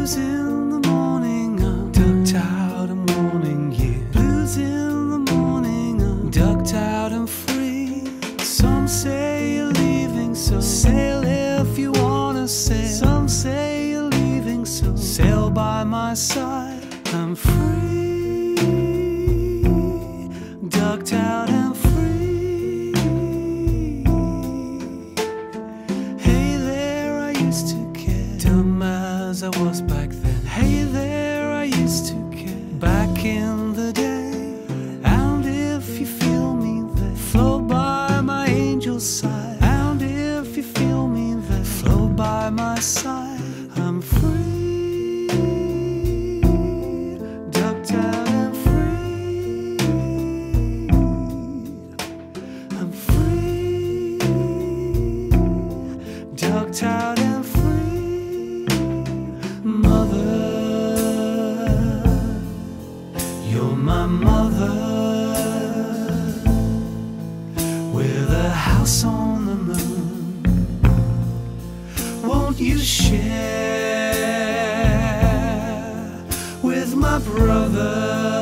Blues in the morning, I'm ducked out and I'm ducked out and free. Some say you're leaving, so sail if you wanna sail. Some say you're leaving, so sail by my side. I'm free, ducked out in the day. And if you feel me there, float by my angel's side. And if you feel me there, float by my side. I'm free, house on the moon. Won't you share with my brother?